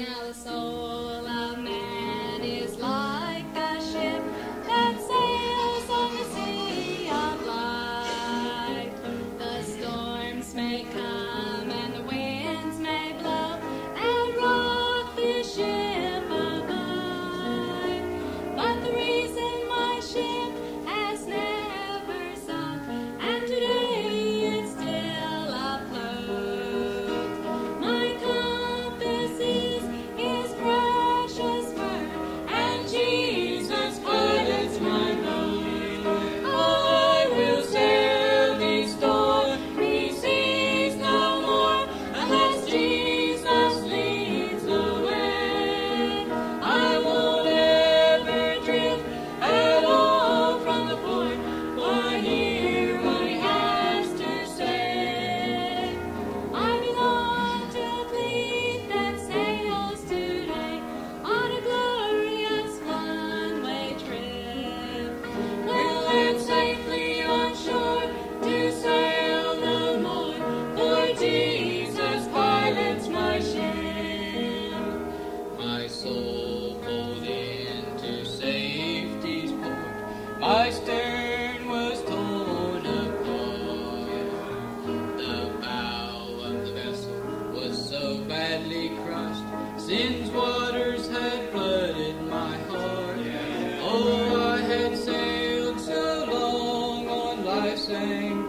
now it's all out. Sin's waters had flooded my heart. Oh, I had sailed so long on life's anchor.